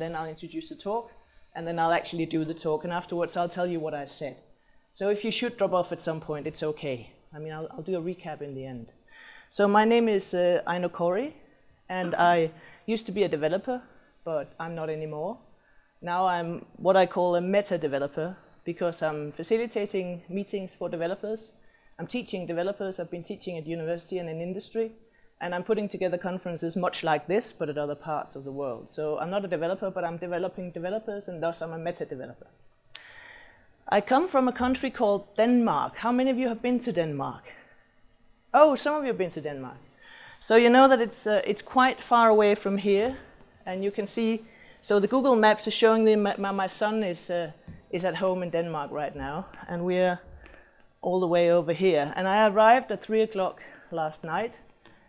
Then I'll introduce the talk, and then I'll actually do the talk, and afterwards I'll tell you what I said. So if you should drop off at some point, it's okay. I mean, I'll, I'll do a recap in the end. So my name is uh, Aino Corry, and I used to be a developer, but I'm not anymore. Now I'm what I call a meta developer because I'm facilitating meetings for developers. I'm teaching developers. I've been teaching at university and in industry. And I'm putting together conferences much like this, but at other parts of the world. So I'm not a developer, but I'm developing developers, and thus I'm a meta developer. I come from a country called Denmark. How many of you have been to Denmark? Oh, some of you have been to Denmark. So you know that it's, uh, it's quite far away from here, and you can see, so the Google Maps is showing me my, my son is, uh, is at home in Denmark right now, and we're all the way over here. And I arrived at 3 o'clock last night,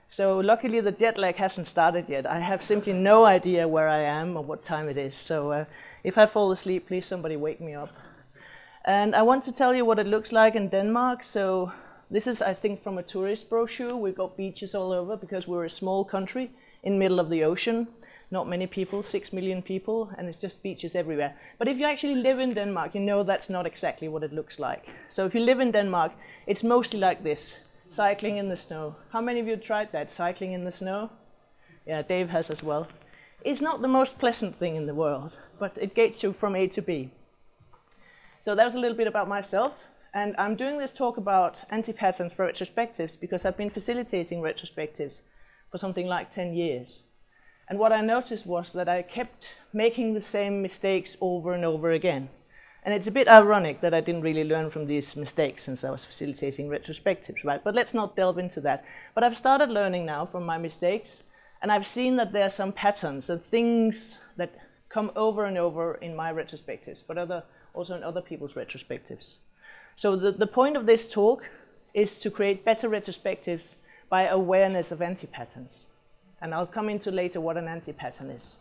so luckily the jet lag hasn't started yet. I have simply no idea where I am or what time it is. So uh, if I fall asleep, please somebody wake me up. And I want to tell you what it looks like in Denmark. So this is, I think, from a tourist brochure. We've got beaches all over because we're a small country in middle of the ocean. Not many people, six million people, and it's just beaches everywhere. But if you actually live in Denmark, you know that's not exactly what it looks like. So if you live in Denmark, it's mostly like this. Cycling in the snow. How many of you tried that, cycling in the snow? Yeah, Dave has as well. It's not the most pleasant thing in the world, but it gets you from A to B. So that was a little bit about myself. And I'm doing this talk about anti-patterns for retrospectives because I've been facilitating retrospectives for something like 10 years. And what I noticed was that I kept making the same mistakes over and over again. And it's a bit ironic that I didn't really learn from these mistakes since I was facilitating retrospectives, right? But let's not delve into that. But I've started learning now from my mistakes, and I've seen that there are some patterns and things that come over and over in my retrospectives, but other, also in other people's retrospectives. So the, the point of this talk is to create better retrospectives by awareness of anti-patterns. And I'll come into later what an anti-pattern is.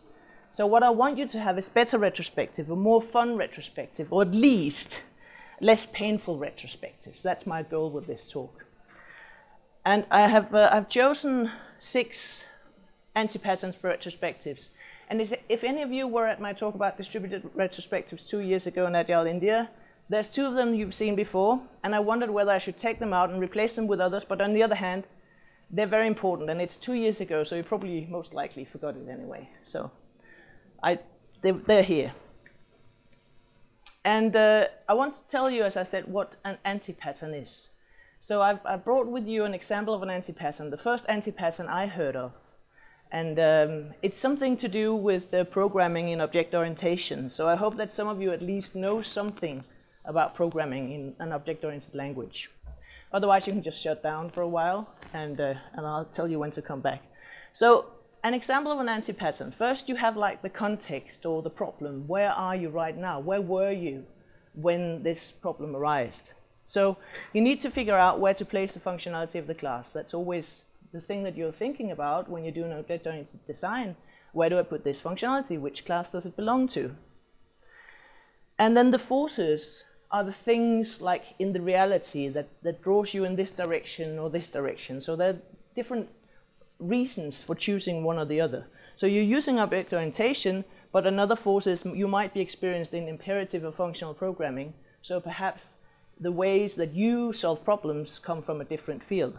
So what I want you to have is better retrospective, a more fun retrospective, or at least less painful retrospectives. That's my goal with this talk. And I have uh, I've chosen six anti-patterns for retrospectives. And if any of you were at my talk about distributed retrospectives two years ago in Agile India, there's two of them you've seen before, and I wondered whether I should take them out and replace them with others, but on the other hand, they're very important, and it's two years ago, so you probably most likely forgot it anyway. So I, they, they're here. And uh, I want to tell you, as I said, what an anti-pattern is. So I've, I brought with you an example of an anti-pattern, the first anti-pattern I heard of. And um, it's something to do with uh, programming in object orientation. So I hope that some of you at least know something about programming in an object-oriented language. Otherwise, you can just shut down for a while, and, uh, and I'll tell you when to come back. So an example of an anti-pattern. First, you have like the context or the problem. Where are you right now? Where were you when this problem arose? So you need to figure out where to place the functionality of the class. That's always the thing that you're thinking about when you're doing object-oriented design. Where do I put this functionality? Which class does it belong to? And then the forces are the things like in the reality that, that draws you in this direction or this direction. So they're different reasons for choosing one or the other. So you're using object orientation, but another force is you might be experienced in imperative or functional programming. So perhaps the ways that you solve problems come from a different field.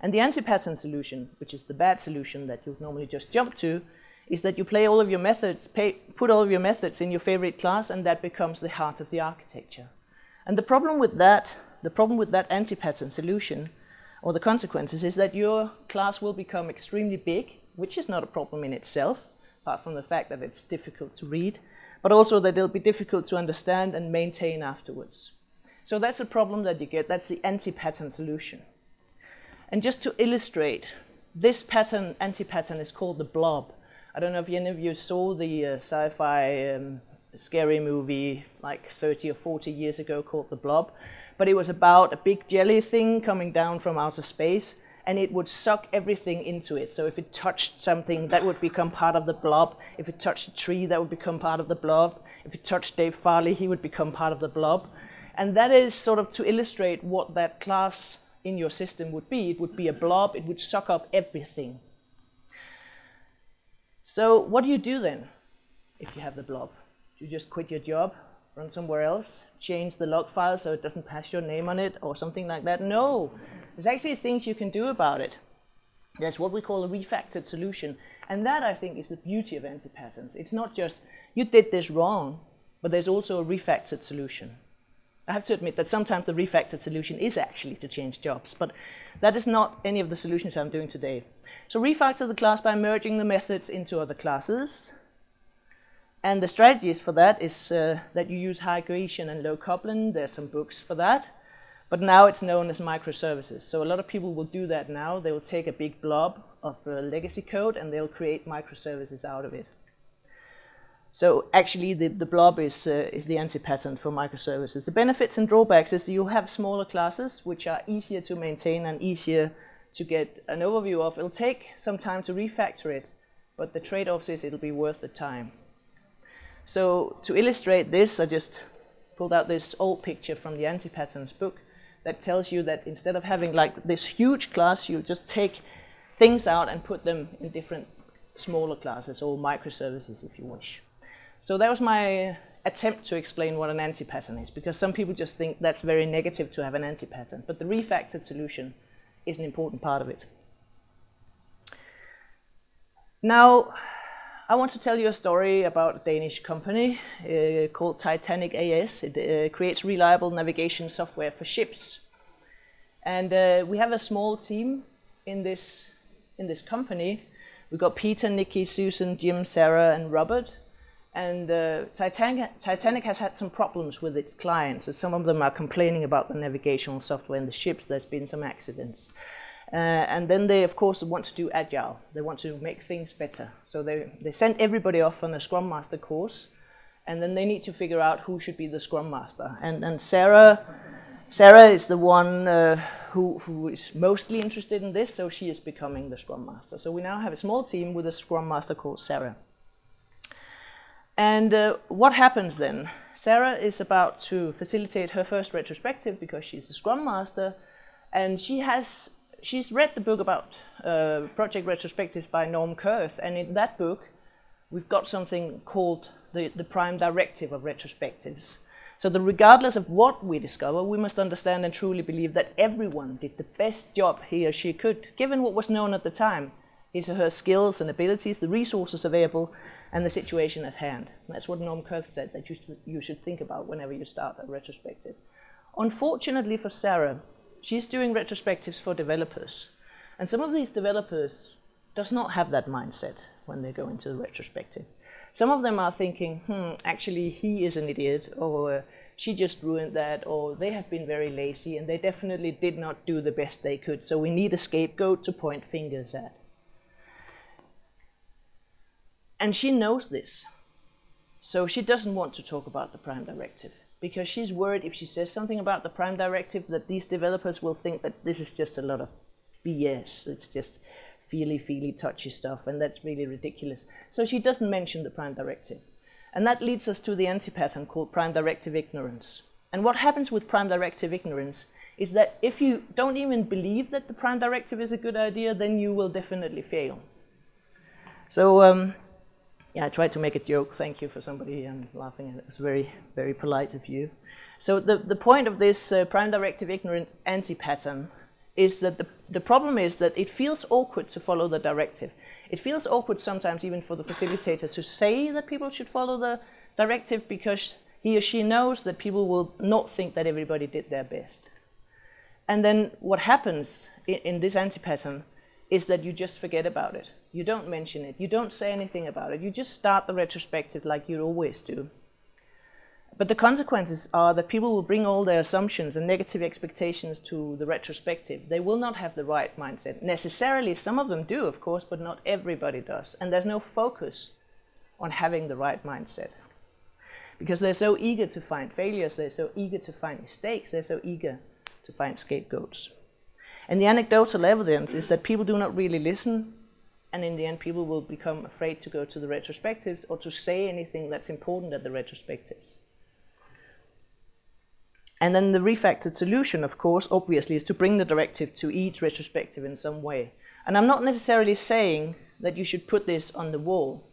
And the anti-pattern solution, which is the bad solution that you normally just jump to, is that you play all of your methods, pay, put all of your methods in your favorite class, and that becomes the heart of the architecture. And the problem with that, the problem with that anti-pattern solution or the consequences is that your class will become extremely big, which is not a problem in itself, apart from the fact that it's difficult to read, but also that it'll be difficult to understand and maintain afterwards. So that's a problem that you get. That's the anti-pattern solution. And just to illustrate, this pattern, anti-pattern, is called the blob. I don't know if any of you saw the uh, sci-fi um, scary movie like 30 or 40 years ago called The Blob but it was about a big jelly thing coming down from outer space and it would suck everything into it. So if it touched something, that would become part of the blob. If it touched a tree, that would become part of the blob. If it touched Dave Farley, he would become part of the blob. And that is sort of to illustrate what that class in your system would be. It would be a blob, it would suck up everything. So what do you do then if you have the blob? Do you just quit your job, run somewhere else, change the log file so it doesn't pass your name on it or something like that? No, there's actually things you can do about it. That's what we call a refactored solution. And that, I think, is the beauty of anti-patterns. It's not just, you did this wrong, but there's also a refactored solution. I have to admit that sometimes the refactored solution is actually to change jobs, but that is not any of the solutions I'm doing today. So refactor the class by merging the methods into other classes. And the strategies for that is uh, that you use high cohesion and low coupling. There's some books for that. But now it's known as microservices. So a lot of people will do that now. They will take a big blob of uh, legacy code and they'll create microservices out of it. So actually the, the blob is, uh, is the anti-pattern for microservices. The benefits and drawbacks is that you have smaller classes which are easier to maintain and easier to get an overview of. It'll take some time to refactor it, but the trade-off is it'll be worth the time. So to illustrate this, I just pulled out this old picture from the anti-patterns book that tells you that instead of having like this huge class, you just take things out and put them in different smaller classes or microservices if you wish. So that was my attempt to explain what an anti-pattern is, because some people just think that's very negative to have an anti-pattern, but the refactored solution is an important part of it. Now, I want to tell you a story about a Danish company uh, called Titanic AS. It uh, creates reliable navigation software for ships. And uh, we have a small team in this, in this company. We've got Peter, Nikki, Susan, Jim, Sarah, and Robert. And uh, Titanic, Titanic has had some problems with its clients. Some of them are complaining about the navigational software in the ships. There's been some accidents. Uh, and then they, of course, want to do agile. They want to make things better. So they, they sent everybody off on a Scrum Master course, and then they need to figure out who should be the Scrum Master. And, and Sarah, Sarah is the one uh, who, who is mostly interested in this, so she is becoming the Scrum Master. So we now have a small team with a Scrum Master called Sarah. And uh, what happens then? Sarah is about to facilitate her first retrospective because she's a Scrum Master, and she has she's read the book about uh, project retrospectives by Norm Kerth, and in that book, we've got something called the, the prime directive of retrospectives. So that regardless of what we discover, we must understand and truly believe that everyone did the best job he or she could, given what was known at the time, his or her skills and abilities, the resources available, and the situation at hand. That's what Norm Kerth said that you, you should think about whenever you start a retrospective. Unfortunately for Sarah, she's doing retrospectives for developers. And some of these developers does not have that mindset when they go into the retrospective. Some of them are thinking, hmm, actually he is an idiot, or she just ruined that, or they have been very lazy and they definitely did not do the best they could, so we need a scapegoat to point fingers at. And she knows this. So she doesn't want to talk about the Prime Directive because she's worried if she says something about the Prime Directive that these developers will think that this is just a lot of BS. It's just feely, feely, touchy stuff, and that's really ridiculous. So she doesn't mention the Prime Directive. And that leads us to the anti-pattern called Prime Directive ignorance. And what happens with Prime Directive ignorance is that if you don't even believe that the Prime Directive is a good idea, then you will definitely fail. So um, yeah, I tried to make a joke. Thank you for somebody and laughing it. It's very, very polite of you. So the, the point of this uh, prime directive ignorant anti-pattern is that the, the problem is that it feels awkward to follow the directive. It feels awkward sometimes even for the facilitator to say that people should follow the directive because he or she knows that people will not think that everybody did their best. And then what happens in, in this anti-pattern is that you just forget about it. You don't mention it. You don't say anything about it. You just start the retrospective like you always do. But the consequences are that people will bring all their assumptions and negative expectations to the retrospective. They will not have the right mindset. Necessarily, some of them do, of course, but not everybody does. And there's no focus on having the right mindset. Because they're so eager to find failures, they're so eager to find mistakes, they're so eager to find scapegoats. And the anecdotal evidence is that people do not really listen and in the end people will become afraid to go to the retrospectives or to say anything that's important at the retrospectives. And then the refactored solution, of course, obviously, is to bring the directive to each retrospective in some way. And I'm not necessarily saying that you should put this on the wall.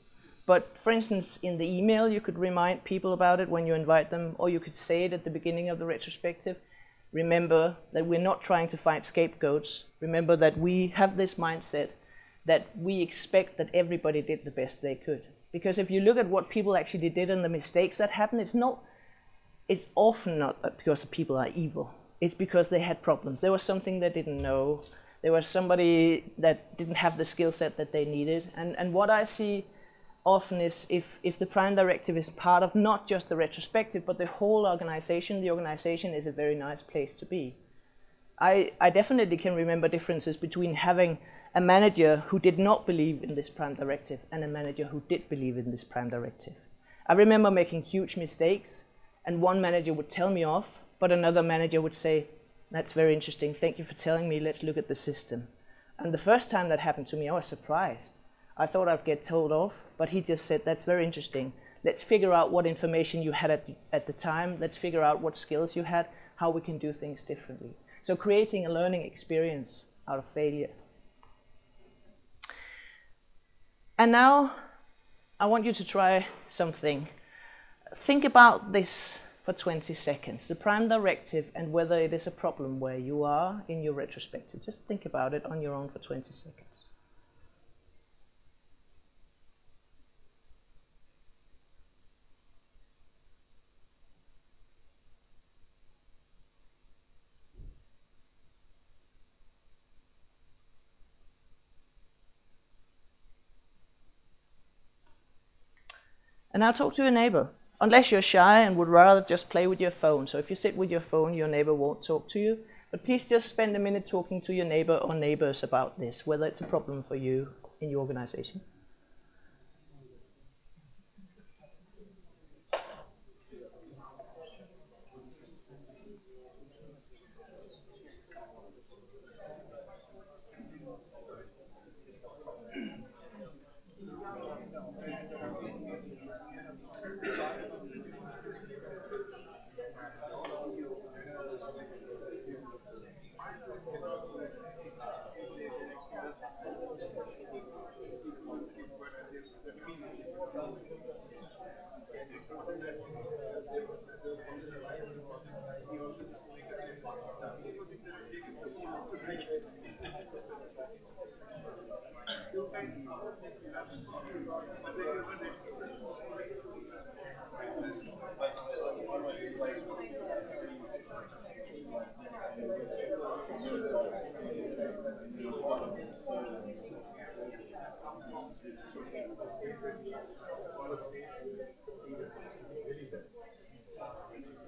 But for instance, in the email, you could remind people about it when you invite them, or you could say it at the beginning of the retrospective. Remember that we're not trying to find scapegoats. Remember that we have this mindset that we expect that everybody did the best they could. Because if you look at what people actually did and the mistakes that happened, it's not it's often not because the people are evil. It's because they had problems. There was something they didn't know. There was somebody that didn't have the skill set that they needed. And, and what I see often is if, if the prime directive is part of not just the retrospective, but the whole organization, the organization is a very nice place to be. I, I definitely can remember differences between having a manager who did not believe in this prime directive and a manager who did believe in this prime directive. I remember making huge mistakes and one manager would tell me off, but another manager would say, That's very interesting. Thank you for telling me. Let's look at the system. And the first time that happened to me, I was surprised. I thought I'd get told off, but he just said, That's very interesting. Let's figure out what information you had at the, at the time. Let's figure out what skills you had, how we can do things differently. So, creating a learning experience out of failure. And now I want you to try something think about this for 20 seconds, the prime directive and whether it is a problem where you are in your retrospective. Just think about it on your own for 20 seconds. And now talk to your neighbor unless you're shy and would rather just play with your phone. So if you sit with your phone, your neighbor won't talk to you. But please just spend a minute talking to your neighbor or neighbors about this, whether it's a problem for you in your organization.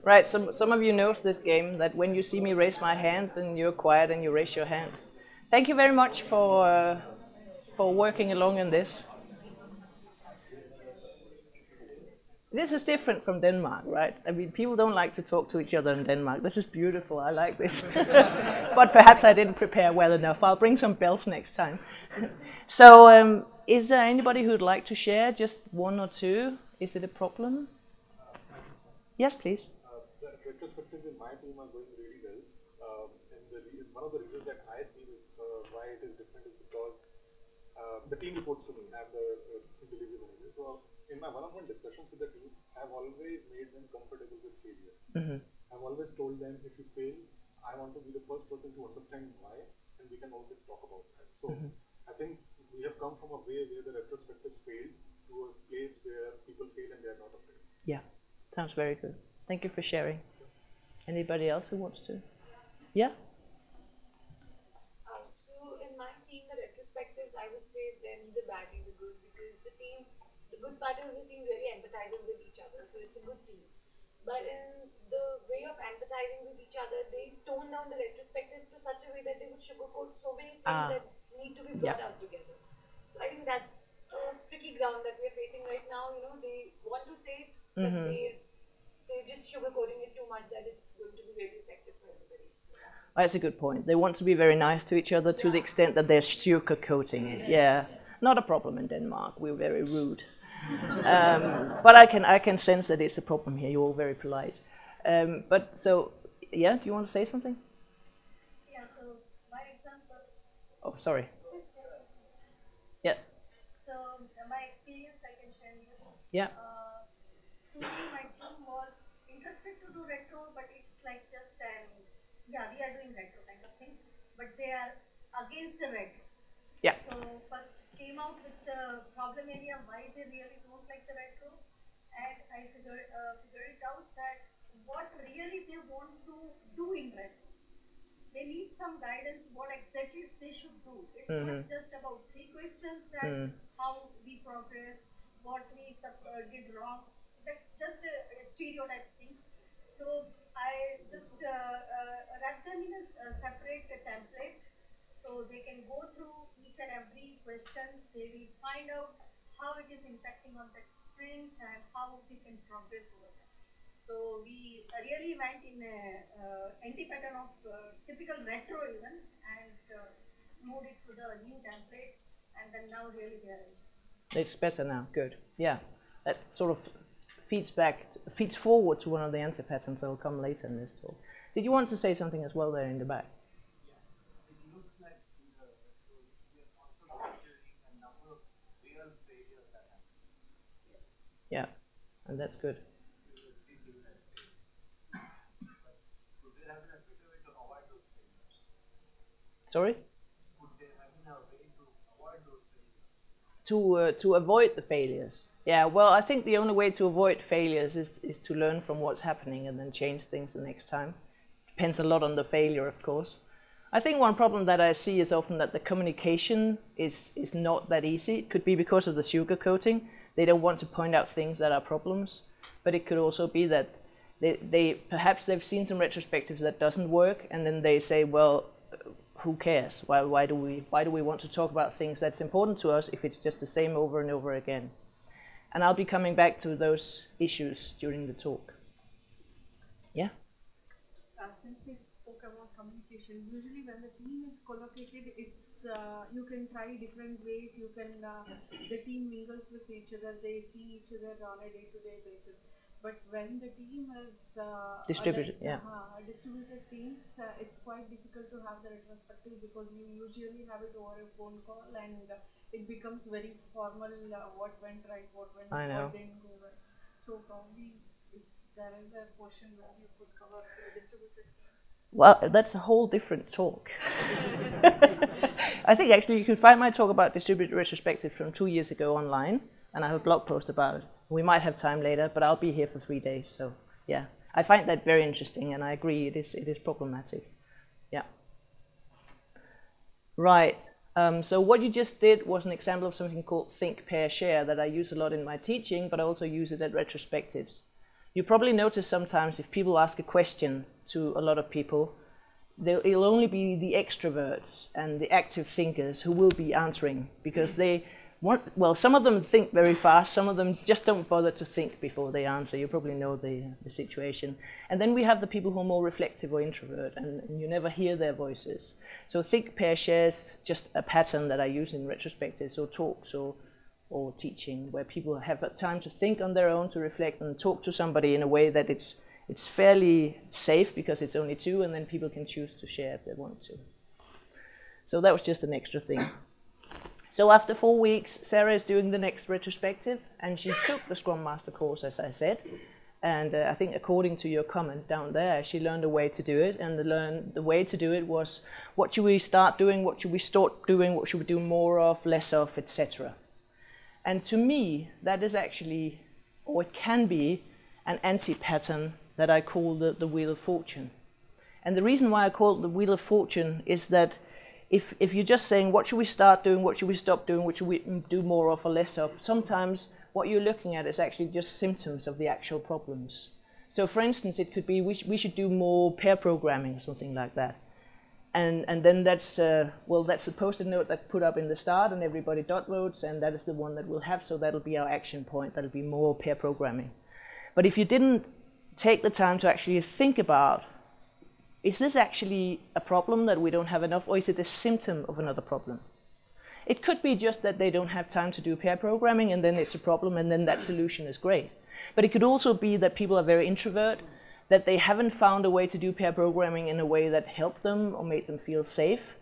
Right, some, some of you knows this game, that when you see me raise my hand, then you're quiet and you raise your hand. Thank you very much for, uh, for working along in this. This is different from Denmark, right? I mean, people don't like to talk to each other in Denmark. This is beautiful. I like this. but perhaps I didn't prepare well enough. I'll bring some bells next time. so, um, is there anybody who'd like to share just one or two? Is it a problem? Yes, please The retrospectives in my team are going really well. Um, and one of the reasons that I feel uh, why it is different is because uh, the team reports to me. I'm the uh, manager. So in my one-on-one discussions with the team, I've always made them comfortable with failure. Mm-hmm. I've always told them if you fail, I want to be the first person to understand why, and we can always talk about that. So mm-hmm. I think we have come from a way where the retrospectives failed to a place where people fail and they are not afraid. Yeah, sounds very good. Thank you for sharing. Anybody else who wants to? Yeah? Um, so in my team, the retrospectives, I would say they're neither bad neither good because the team, the good part is the team really empathizes with each other, so it's a good team. But in the way of empathizing with each other, they tone down the retrospective to such a way that they would sugarcoat so many things uh, that need to be brought yeah. out together. So I think that's a tricky ground that we're facing right now. You know, they want to say it, but mm-hmm. they they're just sugarcoating it too much that it's going to be really effective for everybody. That's a good point. They want to be very nice to each other to yeah. the extent that they're sugarcoating it. Yeah, not a problem in Denmark. We're very rude. Um, but I can I can sense that it's a problem here. You're all very polite. Um, but so, yeah, do you want to say something? Yeah. So my example. Oh, sorry. Yeah. So my experience I can share 10 years. Yeah. Uh, my team was interested to do retro, but it's like just an, yeah, we are doing retro kind of things, but they are against the retro. Yeah. So first came out with the problem area, why they really don't like the retro, and I figured, uh, figured it out that what really they want to do in retro. They need some guidance what exactly they should do. It's Mhm. not just about three questions that Mm. how we progress, what we uh, did wrong. That's just a, a stereotype thing. So I just uh, uh, wrap them in a, a separate template so they can go through each and every questions. They will find out how it is impacting on that sprint and how we can progress over that. So we really went in a uh, anti-pattern of uh, typical retro even and uh, moved it to the new template and then now really they are. It's better now. Good. Yeah. That sort of feeds back, feeds forward to one of the anti-patterns that will come later in this talk. Did you want to say something as well there in the back? It looks like in the retro, we are also capturing a number of real failures that happen. Yeah. And that's good. We will be given as failures. But could there have been a better way to and that's good. Sorry? To uh, to avoid the failures. Yeah, well, I think the only way to avoid failures is is to learn from what's happening and then change things the next time. Depends a lot on the failure, of course. I think one problem that I see is often that the communication is is not that easy. It could be because of the sugar coating. They don't want to point out things that are problems, but it could also be that they, they perhaps they've seen some retrospectives that doesn't work, and then they say, well, who cares? Why, why do we why do we want to talk about things that's important to us if it's just the same over and over again? And I'll be coming back to those issues during the talk. Yeah. uh, since we spoke about usually when the team is collocated, it's uh, you can try different ways. You can uh, the team mingles with each other. They see each other on a day-to-day basis. But when the team is uh, Distributed, like, yeah. uh, distributed teams, uh, it's quite difficult to have the retrospective because you usually have it over a phone call and uh, it becomes very formal. Uh, what went right, what went, I know. what didn't go well. So probably if there is a portion where you could cover the distributed. Well, that's a whole different talk. I think actually you can find my talk about distributed retrospective from two years ago online, and I have a blog post about it. We might have time later, but I'll be here for three days, so yeah. I find that very interesting, and I agree it is it is problematic. Yeah. Right. Um, so what you just did was an example of something called think, pair, share that I use a lot in my teaching, but I also use it at retrospectives. You probably notice sometimes if people ask a question to a lot of people, it'll only be the extroverts and the active thinkers who will be answering because they want, well, some of them think very fast, some of them just don't bother to think before they answer. You probably know the, the situation. And then we have the people who are more reflective or introvert, and, and you never hear their voices. So think, pair, shares just a pattern that I use in retrospectives or talks or or teaching where people have time to think on their own, to reflect and talk to somebody in a way that it's it's fairly safe because it's only two, and then people can choose to share if they want to. So that was just an extra thing. So after four weeks, Sarah is doing the next retrospective, and she took the Scrum Master course, as I said. And uh, I think, according to your comment down there, she learned a way to do it. And the learn the way to do it was, what should we start doing? What should we stop doing? What should we do more of, less of, etc. And to me, that is actually, or it can be, an anti-pattern that I call the, the Wheel of Fortune. And the reason why I call it the Wheel of Fortune is that if, if you're just saying, what should we start doing, what should we stop doing, what should we do more of or less of, sometimes what you're looking at is actually just symptoms of the actual problems. So for instance, it could be we, sh- we should do more pair programming or something like that. And, and then that's, uh, well, that's the post-it note that put up in the start and everybody dot votes and that is the one that we'll have, so that'll be our action point, that'll be more pair programming. But if you didn't take the time to actually think about is this actually a problem that we don't have enough, or is it a symptom of another problem? It could be just that they don't have time to do pair programming, and then it's a problem, and then that solution is great. But it could also be that people are very introvert, that they haven't found a way to do pair programming in a way that helped them or made them feel safe,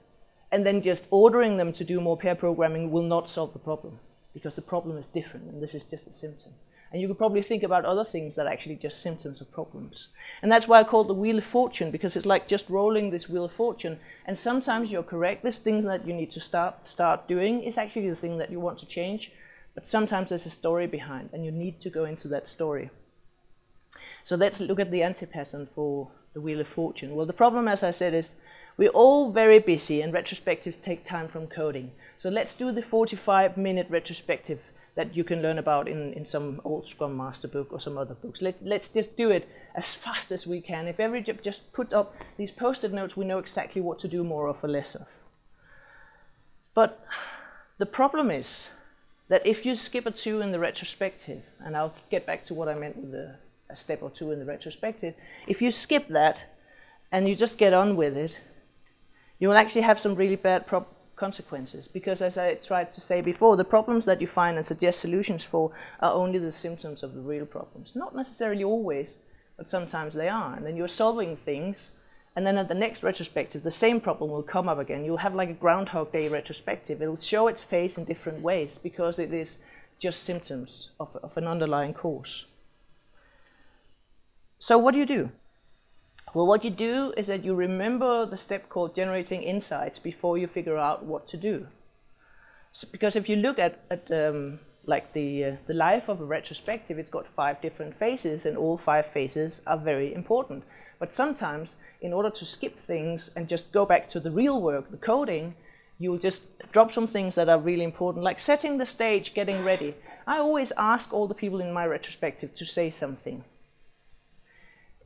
and then just ordering them to do more pair programming will not solve the problem. because the problem is different and this is just a symptom. And you could probably think about other things that are actually just symptoms of problems. And that's why I call it the wheel of fortune, because it's like just rolling this wheel of fortune. And sometimes you're correct, this thing that you need to start, start doing is actually the thing that you want to change. But sometimes there's a story behind, and you need to go into that story. So let's look at the anti-pattern for the Wheel of Fortune. Well, the problem, as I said, is we're all very busy, and retrospectives take time from coding. So let's do the 45-minute retrospective that you can learn about in, in some old Scrum Master book or some other books. Let, let's just do it as fast as we can. If every just put up these post-it notes, we know exactly what to do more of or less of. But the problem is that if you skip a two in the retrospective, and I'll get back to what I meant with the, a step or two in the retrospective, if you skip that and you just get on with it, you will actually have some really bad consequences. Because as I tried to say before, the problems that you find and suggest solutions for are only the symptoms of the real problems. Not necessarily always, but sometimes they are. And then you're solving things and then at the next retrospective, the same problem will come up again. You'll have like a Groundhog Day retrospective. It'll show its face in different ways because it is just symptoms of, of an underlying cause. So what do you do? Well, what you do is that you remember the step called generating insights before you figure out what to do. So, because if you look at, at um, like the, uh, the life of a retrospective, it's got five different phases, and all five phases are very important. But sometimes, in order to skip things and just go back to the real work, the coding, you'll just drop some things that are really important, like setting the stage, getting ready. I always ask all the people in my retrospective to say something.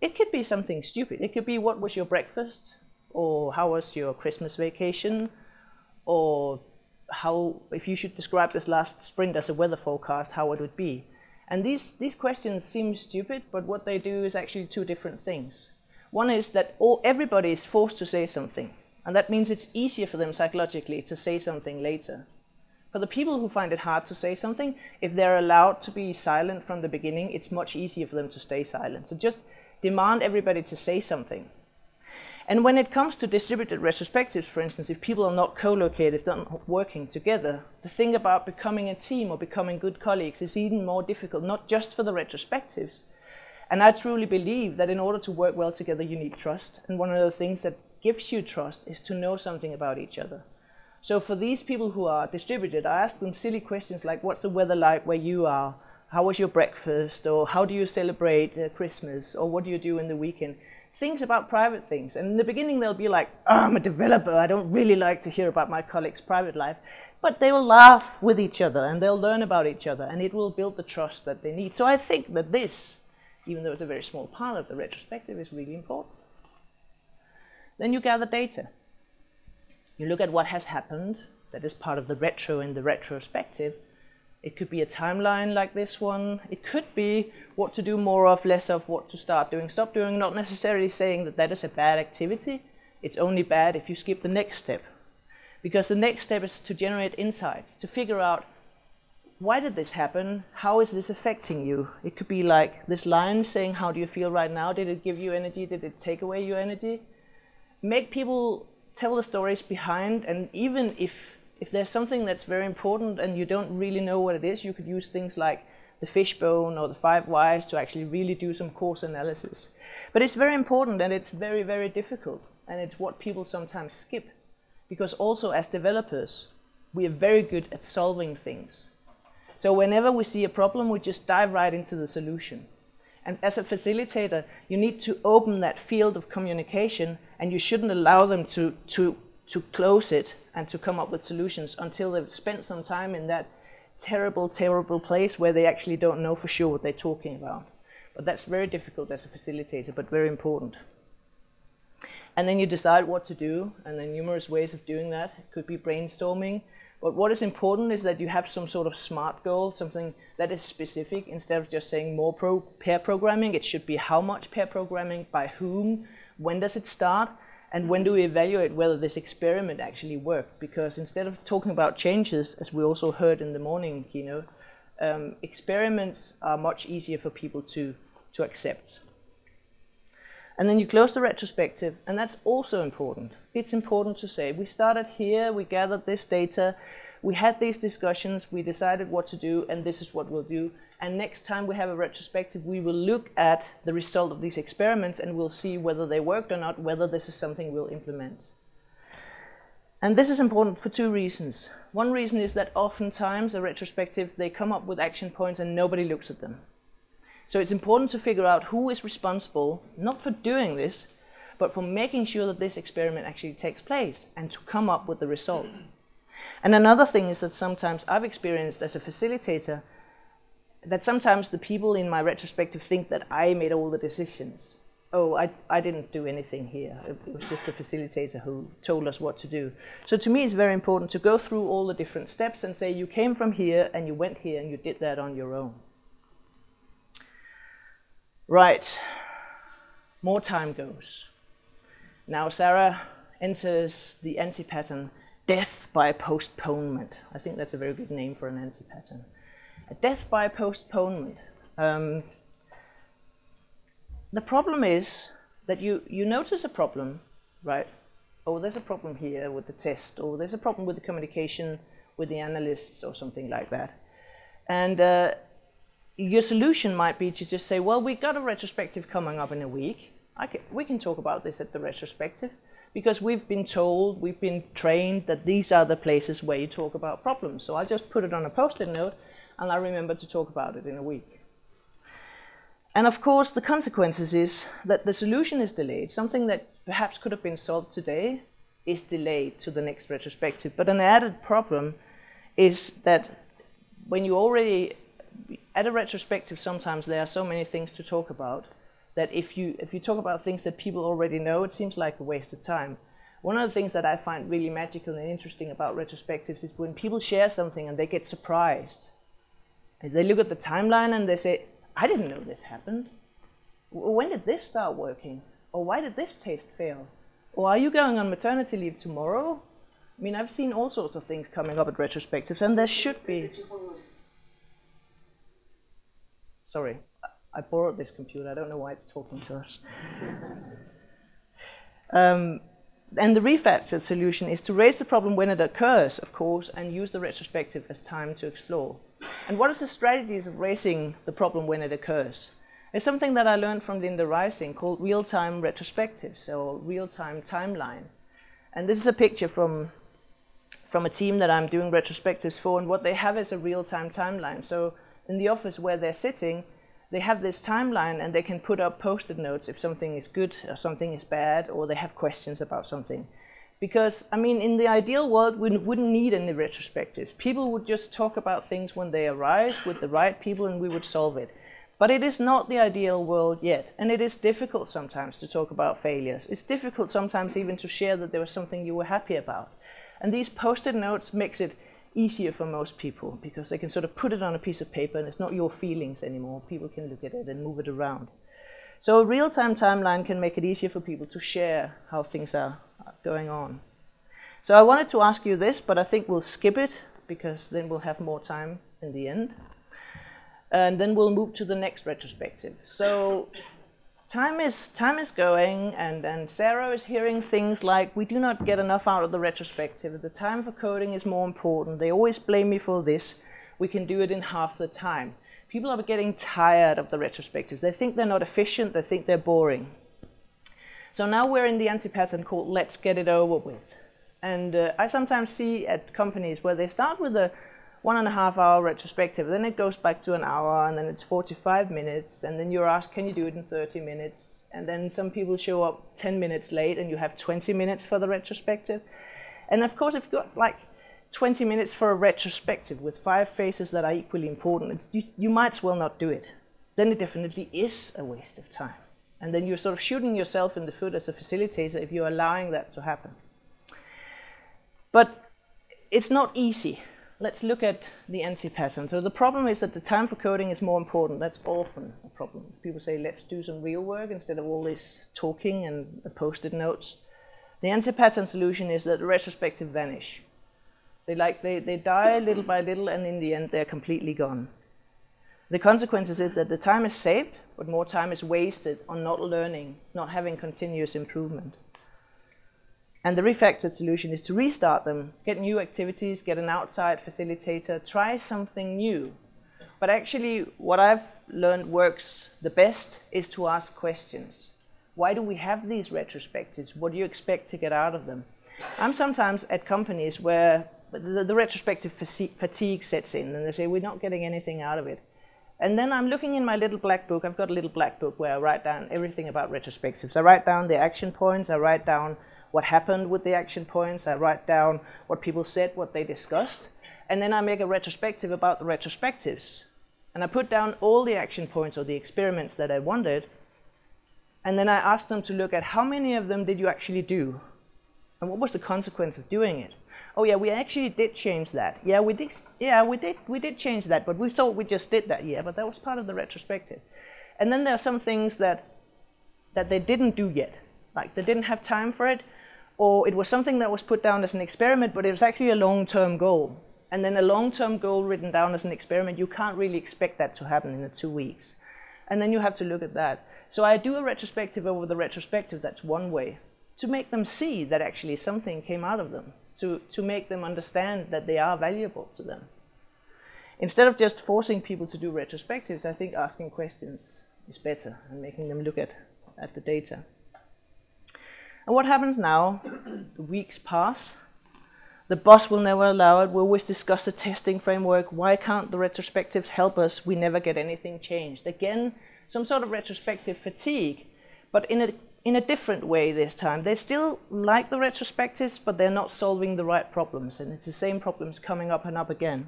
It could be something stupid. It could be, what was your breakfast? Or how was your Christmas vacation? Or how, if you should describe this last sprint as a weather forecast, how it would be. And these, these questions seem stupid, but what they do is actually two different things. One is that all, everybody is forced to say something, and that means it's easier for them psychologically to say something later. For the people who find it hard to say something, if they're allowed to be silent from the beginning, it's much easier for them to stay silent. So just demand everybody to say something. And when it comes to distributed retrospectives, for instance, if people are not co-located, if they're not working together, the thing about becoming a team or becoming good colleagues is even more difficult, not just for the retrospectives, and I truly believe that in order to work well together, you need trust. And one of the things that gives you trust is to know something about each other. So for these people who are distributed, I ask them silly questions like, what's the weather like where you are? How was your breakfast? Or how do you celebrate uh, Christmas? Or what do you do in the weekend? Things about private things. And in the beginning, they'll be like, oh, I'm a developer. I don't really like to hear about my colleagues' private life. But they will laugh with each other and they'll learn about each other and it will build the trust that they need. So I think that this even though it's a very small part of the retrospective, is really important. Then you gather data. You look at what has happened, that is part of the retro in the retrospective. It could be a timeline like this one. It could be what to do more of, less of, what to start doing, stop doing, not necessarily saying that that is a bad activity. It's only bad if you skip the next step. Because the next step is to generate insights, to figure out why did this happen? How is this affecting you? It could be like this line saying, How do you feel right now? Did it give you energy? Did it take away your energy? Make people tell the stories behind, and even if if there's something that's very important and you don't really know what it is, you could use things like the fishbone or the five whys to actually really do some course analysis. But it's very important and it's very, very difficult. And it's what people sometimes skip. Because also as developers, we are very good at solving things. So whenever we see a problem, we just dive right into the solution. And as a facilitator, you need to open that field of communication and you shouldn't allow them to, to, to close it and to come up with solutions until they've spent some time in that terrible, terrible place where they actually don't know for sure what they're talking about. But that's very difficult as a facilitator, but very important. And then you decide what to do, and there are numerous ways of doing that. It could be brainstorming, but what is important is that you have some sort of smart goal, something that is specific. Instead of just saying more pro pair programming, it should be how much pair programming, by whom, when does it start, and when do we evaluate whether this experiment actually worked? Because instead of talking about changes, as we also heard in the morning keynote, um, experiments are much easier for people to, to accept. And then you close the retrospective, and that's also important. It's important to say, we started here, we gathered this data, we had these discussions, we decided what to do, and this is what we'll do. And next time we have a retrospective, we will look at the result of these experiments and we'll see whether they worked or not, whether this is something we'll implement. And this is important for two reasons. One reason is that oftentimes a retrospective, they come up with action points and nobody looks at them. So it's important to figure out who is responsible, not for doing this, but for making sure that this experiment actually takes place and to come up with the result. And another thing is that sometimes I've experienced as a facilitator that sometimes the people in my retrospective think that I made all the decisions. Oh, I, I didn't do anything here. It was just the facilitator who told us what to do. So to me, it's very important to go through all the different steps and say you came from here and you went here and you did that on your own. Right, more time goes. Now Sarah enters the anti-pattern death by postponement. I think that's a very good name for an anti-pattern. A death by postponement. Um, the problem is that you, you notice a problem, right? Oh, there's a problem here with the test, or there's a problem with the communication with the analysts, or something like that. And uh, your solution might be to just say, well, we've got a retrospective coming up in a week. Can, we can talk about this at the retrospective because we've been told, we've been trained that these are the places where you talk about problems. So I'll just put it on a post-it note and I remember to talk about it in a week. And of course, the consequences is that the solution is delayed. Something that perhaps could have been solved today is delayed to the next retrospective. But an added problem is that when you already at a retrospective, sometimes there are so many things to talk about that if you if you talk about things that people already know, it seems like a waste of time. One of the things that I find really magical and interesting about retrospectives is when people share something and they get surprised. They look at the timeline and they say, "I didn't know this happened. When did this start working? Or why did this test fail? Or are you going on maternity leave tomorrow?" I mean, I've seen all sorts of things coming up at retrospectives, and there should be Sorry, I borrowed this computer. I don't know why it's talking to us. um, and the refactored solution is to raise the problem when it occurs, of course, and use the retrospective as time to explore. And what is the strategies of raising the problem when it occurs? It's something that I learned from Linda Rising called real-time retrospectives, or real-time timeline. And this is a picture from, from a team that I'm doing retrospectives for, and what they have is a real-time timeline. So in the office where they're sitting, they have this timeline and they can put up post-it notes if something is good or something is bad or they have questions about something. Because, I mean, in the ideal world, we wouldn't need any retrospectives. People would just talk about things when they arise with the right people and we would solve it. But it is not the ideal world yet. And it is difficult sometimes to talk about failures. It's difficult sometimes even to share that there was something you were happy about. And these post-it notes makes it easier for most people because they can sort of put it on a piece of paper and it's not your feelings anymore. People can look at it and move it around. So a real-time timeline can make it easier for people to share how things are going on. So I wanted to ask you this, but I think we'll skip it because then we'll have more time in the end. And then we'll move to the next retrospective. So time is time is going and, and Sarah is hearing things like we do not get enough out of the retrospective. The time for coding is more important. They always blame me for this. We can do it in half the time. People are getting tired of the retrospectives. They think they're not efficient, they think they're boring. So now we're in the anti-pattern called let's get it over with. And uh, I sometimes see at companies where they start with a one and a half hour retrospective. Then it goes back to an hour, and then it's 45 minutes, and then you're asked, can you do it in 30 minutes? And then some people show up 10 minutes late, and you have 20 minutes for the retrospective. And of course, if you've got like 20 minutes for a retrospective with five phases that are equally important, you, you might as well not do it. Then it definitely is a waste of time. And then you're sort of shooting yourself in the foot as a facilitator if you're allowing that to happen. But it's not easy let's look at the anti-pattern. So the problem is that the time for coding is more important. That's often a problem. People say, let's do some real work instead of all this talking and post-it notes. The anti-pattern solution is that retrospective vanish. They, like, they, they die little by little, and in the end, they're completely gone. The consequences is that the time is saved, but more time is wasted on not learning, not having continuous improvement. And the refactored solution is to restart them, get new activities, get an outside facilitator, try something new. But actually, what I've learned works the best is to ask questions. Why do we have these retrospectives? What do you expect to get out of them? I'm sometimes at companies where the, the retrospective fatigue sets in and they say, we're not getting anything out of it. And then I'm looking in my little black book. I've got a little black book where I write down everything about retrospectives. I write down the action points. I write down what happened with the action points. I write down what people said, what they discussed. And then I make a retrospective about the retrospectives. And I put down all the action points or the experiments that I wanted. And then I ask them to look at how many of them did you actually do? And what was the consequence of doing it? Oh yeah, we actually did change that. Yeah, we did. Yeah, we did. We did change that, but we thought we just did that. Yeah, but that was part of the retrospective. And then there are some things that that they didn't do yet, like they didn't have time for it, or it was something that was put down as an experiment, but it was actually a long-term goal. And then a long-term goal written down as an experiment, you can't really expect that to happen in the two weeks. And then you have to look at that. So I do a retrospective over the retrospective, that's one way, to make them see that actually something came out of them, to, to make them understand that they are valuable to them. Instead of just forcing people to do retrospectives, I think asking questions is better and making them look at, at the data. And what happens now? the weeks pass. The boss will never allow it. We always discuss the testing framework. Why can't the retrospectives help us? We never get anything changed. Again, some sort of retrospective fatigue, but in a, in a different way this time. They still like the retrospectives, but they're not solving the right problems, and it's the same problems coming up and up again.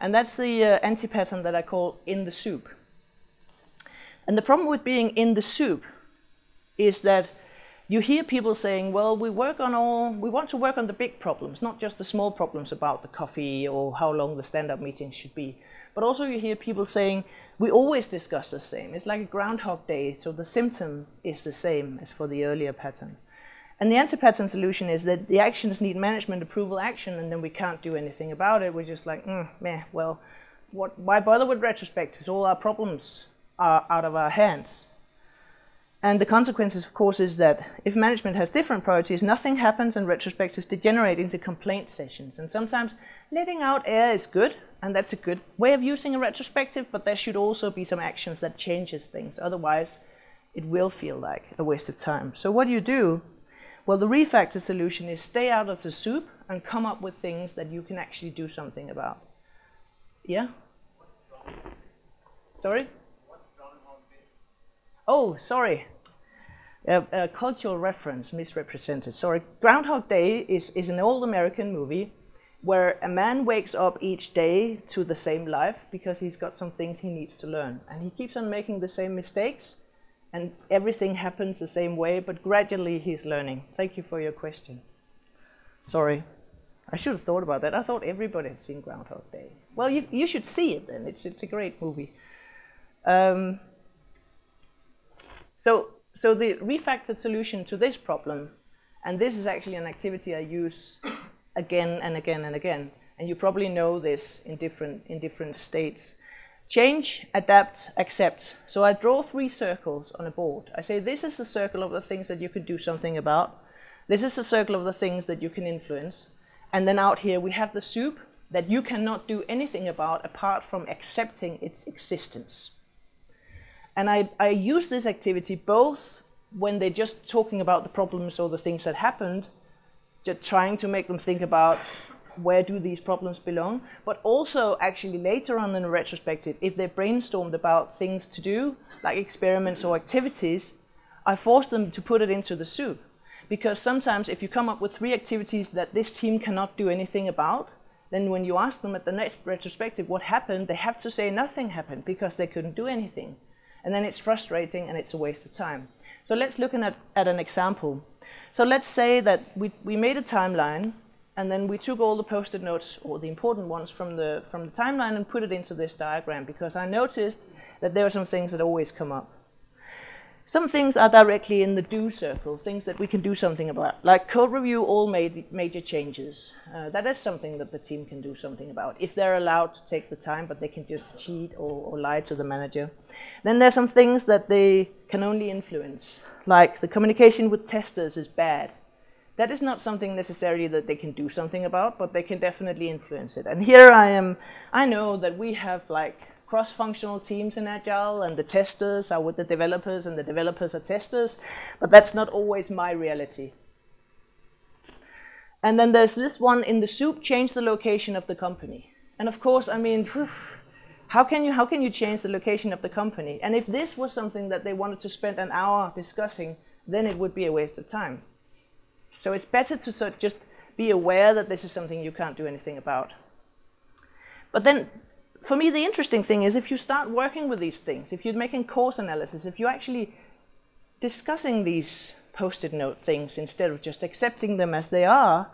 And that's the uh, anti-pattern that I call in the soup. And the problem with being in the soup is that you hear people saying, well, we work on all, we want to work on the big problems, not just the small problems about the coffee or how long the stand-up meeting should be. But also you hear people saying, we always discuss the same. It's like a groundhog day, so the symptom is the same as for the earlier pattern. And the anti-pattern solution is that the actions need management approval action, and then we can't do anything about it. We're just like, mm, meh, well, what, why bother with retrospectives? All our problems are out of our hands. And the consequences, of course, is that if management has different priorities, nothing happens and retrospectives degenerate into complaint sessions. And sometimes letting out air is good, and that's a good way of using a retrospective, but there should also be some actions that changes things. Otherwise, it will feel like a waste of time. So what do you do? Well, the refactor solution is stay out of the soup and come up with things that you can actually do something about. Yeah? Sorry? Oh, sorry. A, cultural reference misrepresented. Sorry. Groundhog Day is, is an old American movie where a man wakes up each day to the same life because he's got some things he needs to learn. And he keeps on making the same mistakes, and everything happens the same way, but gradually he's learning. Thank you for your question. Sorry. I should have thought about that. I thought everybody had seen Groundhog Day. Well, you, you should see it then. It's, it's a great movie. Um, so, so the refactored solution to this problem, and this is actually an activity I use again and again and again, and you probably know this in different, in different states. Change, adapt, accept. So I draw three circles on a board. I say this is the circle of the things that you could do something about. This is the circle of the things that you can influence. And then out here we have the soup that you cannot do anything about apart from accepting its existence. And I, I use this activity both when they're just talking about the problems or the things that happened, just trying to make them think about where do these problems belong, but also actually later on in a retrospective, if they brainstormed about things to do, like experiments or activities, I force them to put it into the soup. Because sometimes if you come up with three activities that this team cannot do anything about, then when you ask them at the next retrospective what happened, they have to say nothing happened because they couldn't do anything. And then it's frustrating and it's a waste of time. So let's look at, at an example. So let's say that we, we made a timeline and then we took all the post-it notes, or the important ones from the, from the timeline and put it into this diagram because I noticed that there are some things that always come up. Some things are directly in the do circle, things that we can do something about, like code review all made major changes. Uh, that is something that the team can do something about, if they're allowed to take the time, but they can just cheat or, or lie to the manager. Then there's some things that they can only influence, like the communication with testers is bad. that is not something necessarily that they can do something about, but they can definitely influence it. And here I am, I know that we have like cross-functional teams in Agile and the testers are with the developers and the developers are testers, but that's not always my reality. And then there's this one in the soup, change the location of the company. And of course, I mean, phew, how can you how can you change the location of the company? And if this was something that they wanted to spend an hour discussing, then it would be a waste of time. So it's better to sort of just be aware that this is something you can't do anything about. But then, for me, the interesting thing is if you start working with these things, if you're making cause analysis, if you're actually discussing these post-it note things instead of just accepting them as they are,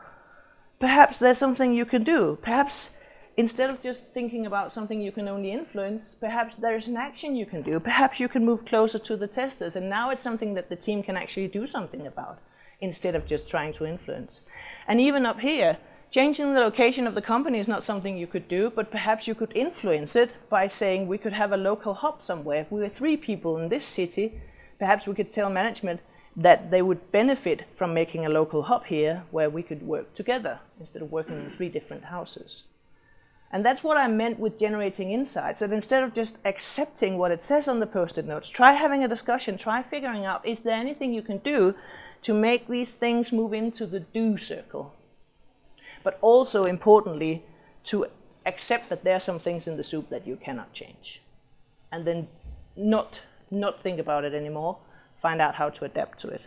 perhaps there's something you can do. Perhaps instead of just thinking about something you can only influence, perhaps there's an action you can do. Perhaps you can move closer to the testers, and now it's something that the team can actually do something about instead of just trying to influence. And even up here, changing the location of the company is not something you could do, but perhaps you could influence it by saying we could have a local hub somewhere. If we were three people in this city, perhaps we could tell management that they would benefit from making a local hub here where we could work together instead of working in three different houses. And that's what I meant with generating insights, that instead of just accepting what it says on the post-it notes, try having a discussion, try figuring out, is there anything you can do to make these things move into the do circle? But also, importantly, to accept that there are some things in the soup that you cannot change. And then not, not think about it anymore, find out how to adapt to it.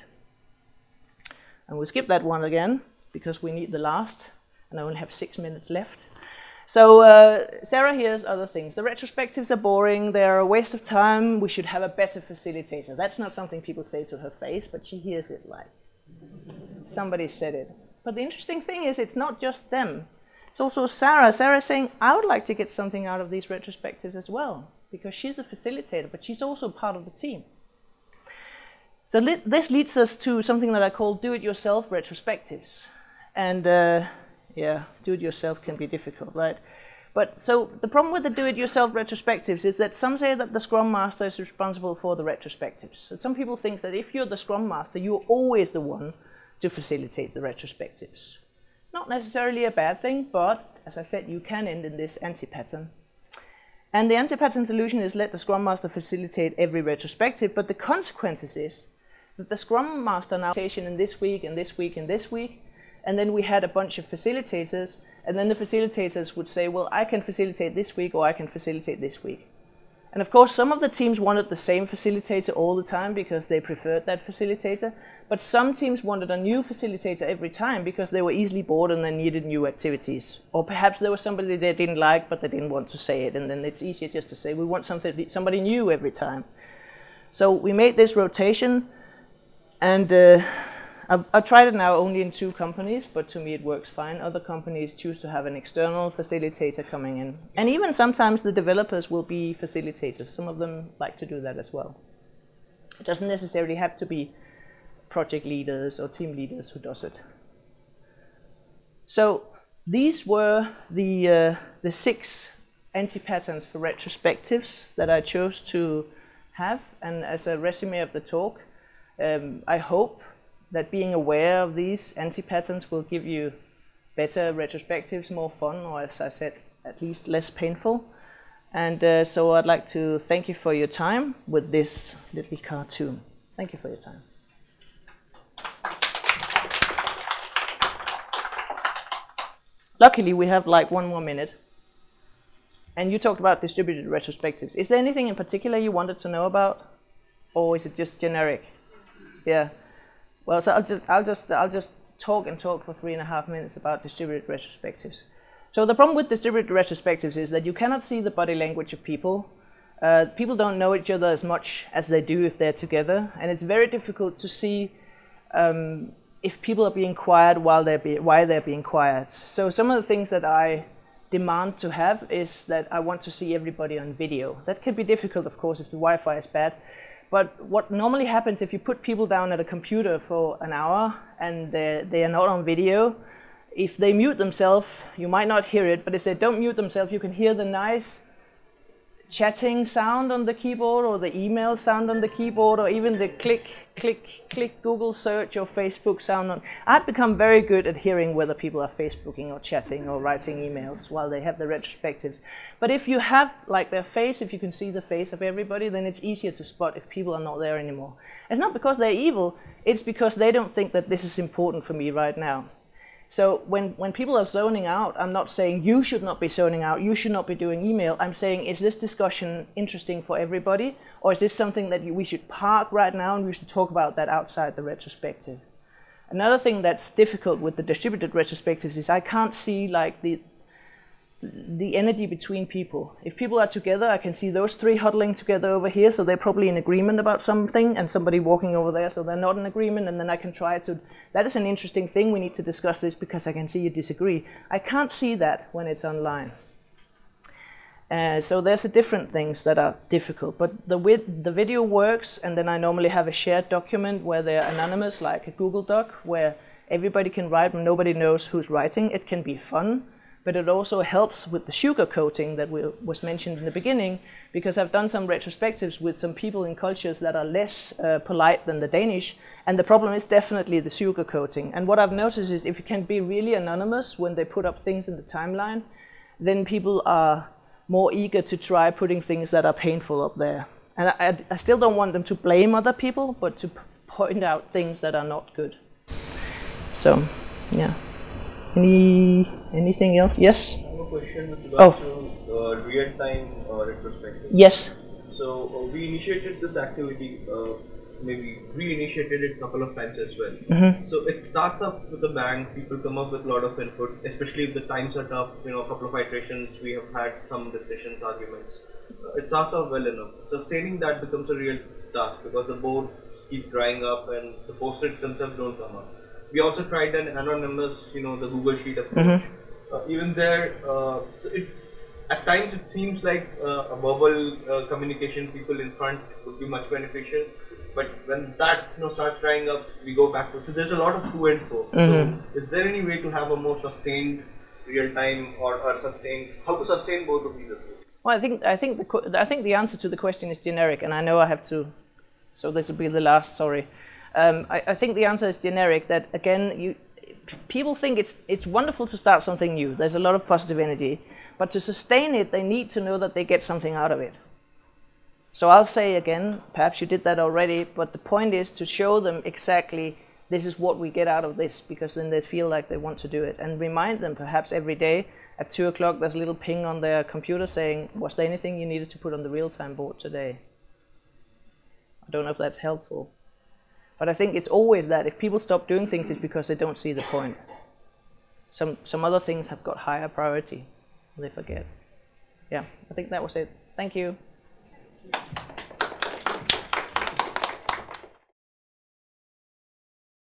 And we'll skip that one again, because we need the last, and I only have six minutes left. So uh, Sarah hears other things. The retrospectives are boring. They are a waste of time. We should have a better facilitator. That's not something people say to her face, but she hears it like somebody said it. But the interesting thing is, it's not just them. It's also Sarah. Sarah's saying, I would like to get something out of these retrospectives as well, because she's a facilitator, but she's also part of the team. So this leads us to something that I call do-it-yourself retrospectives. And uh, yeah, do-it-yourself can be difficult, right? But so the problem with the do-it-yourself retrospectives is that some say that the Scrum Master is responsible for the retrospectives. So some people think that if you're the Scrum Master, you're always the one to facilitate the retrospectives. Not necessarily a bad thing, but as I said, you can end in this anti-pattern. And the anti-pattern solution is let the Scrum Master facilitate every retrospective, but the consequences is that the Scrum Master now in this week and this week and this week, and then we had a bunch of facilitators, and then the facilitators would say, well, I can facilitate this week or I can facilitate this week. And of course, some of the teams wanted the same facilitator all the time because they preferred that facilitator, but some teams wanted a new facilitator every time because they were easily bored and they needed new activities. Or perhaps there was somebody they didn't like, but they didn't want to say it, and then it's easier just to say, we want something, somebody new every time. So we made this rotation, and uh, I've, I've, tried it now only in two companies, but to me it works fine. Other companies choose to have an external facilitator coming in. And even sometimes the developers will be facilitators. Some of them like to do that as well. It doesn't necessarily have to be project leaders or team leaders who does it. So these were the, uh, the six anti-patterns for retrospectives that I chose to have. And as a resume of the talk, um, I hope that being aware of these anti-patterns will give you better retrospectives, more fun, or as I said, at least less painful. And uh, so I'd like to thank you for your time with this little cartoon. Thank you for your time. Luckily, we have like one more minute. And you talked about distributed retrospectives. Is there anything in particular you wanted to know about? Or is it just generic? Yeah. Well, so I'll just, I'll just, I'll just talk and talk for three and a half minutes about distributed retrospectives. So the problem with distributed retrospectives is that you cannot see the body language of people. Uh, people don't know each other as much as they do if they're together, and it's very difficult to see um, if people are being quiet while they're be, why they're being quiet. So some of the things that I demand to have is that I want to see everybody on video. That can be difficult, of course, if the Wi-Fi is bad. But what normally happens if you put people down at a computer for an hour and they are not on video, if they mute themselves, you might not hear it, but if they don't mute themselves, you can hear the nice chatting sound on the keyboard or the email sound on the keyboard or even the click, click, click Google search or Facebook sound on. I've become very good at hearing whether people are Facebooking or chatting or writing emails while they have the retrospectives. But if you have like their face, if you can see the face of everybody, then it's easier to spot if people are not there anymore. It's not because they're evil, it's because they don't think that this is important for me right now. So when, when people are zoning out, I'm not saying you should not be zoning out, you should not be doing email. I'm saying, is this discussion interesting for everybody? Or is this something that we should park right now and we should talk about that outside the retrospective? Another thing that's difficult with the distributed retrospectives is I can't see like the, the energy between people. If people are together, I can see those three huddling together over here, so they're probably in agreement about something, and somebody walking over there, so they're not in agreement, and then I can try to. That is an interesting thing. We need to discuss this because I can see you disagree. I can't see that when it's online. Uh, so there's a different things that are difficult, but the with the video works, and then I normally have a shared document where they're anonymous, like a Google Doc, where everybody can write, but nobody knows who's writing. It can be fun but it also helps with the sugar coating that was mentioned in the beginning, because I've done some retrospectives with some people in cultures that are less uh, polite than the Danish, and the problem is definitely the sugar coating. And what I've noticed is if you can be really anonymous when they put up things in the timeline, then people are more eager to try putting things that are painful up there. And I, I still don't want them to blame other people, but to point out things that are not good. So, yeah. Any anything else? Yes. I have a question with Oh. to uh, real-time uh, retrospective. Yes. So uh, we initiated this activity, uh, maybe re-initiated it a couple of times as well. Mm-hmm. So it starts up with a bang. People come up with a lot of input, especially if the times are tough. You know, a couple of iterations, we have had some discussions, arguments. Uh, it starts off well enough. Sustaining that becomes a real task because the boards keep drying up and the post-its themselves don't come up. We also tried an anonymous, you know, the Google Sheet approach. Uh, even there, uh, so it, at times it seems like uh, a verbal uh, communication, people in front would be much beneficial. But when that you know starts drying up, we go back to. So there's a lot of to and fro. So is there any way to have a more sustained real time or, or sustained how to sustain both of these? approaches? Well, I think I think the I think the answer to the question is generic, and I know I have to. So this will be the last. Sorry. Um, I, I think the answer is generic. That again, you people think it's it's wonderful to start something new. There's a lot of positive energy, but to sustain it, they need to know that they get something out of it. So I'll say again, perhaps you did that already, but the point is to show them exactly this is what we get out of this, because then they feel like they want to do it, and remind them perhaps every day at two o'clock there's a little ping on their computer saying, was there anything you needed to put on the real-time board today? I don't know if that's helpful. But I think it's always that if people stop doing things, it's because they don't see the point. Some, some other things have got higher priority. They forget. Yeah, I think that was it. Thank you.